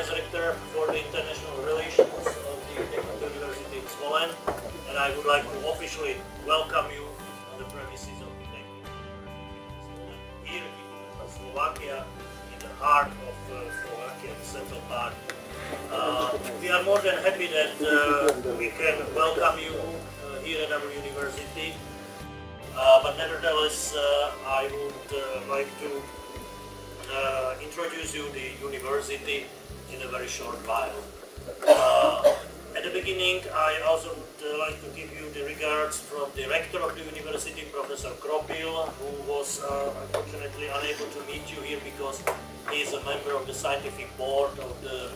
Vice-Rector for the International Relations of the Technical University in Slovenia, and I would like to officially welcome you on the premises of the Technical University in Zvolen, here in Slovakia, in the heart of uh, Slovakia, the central part. Uh, we are more than happy that uh, we can welcome you uh, here at our university, uh, but nevertheless, uh, I would like to introduce you the university in a very short while. Uh, at the beginning, I also would uh, like to give you the regards from the rector of the university, Professor Kropil, who was uh, unfortunately unable to meet you here because he is a member of the scientific board of the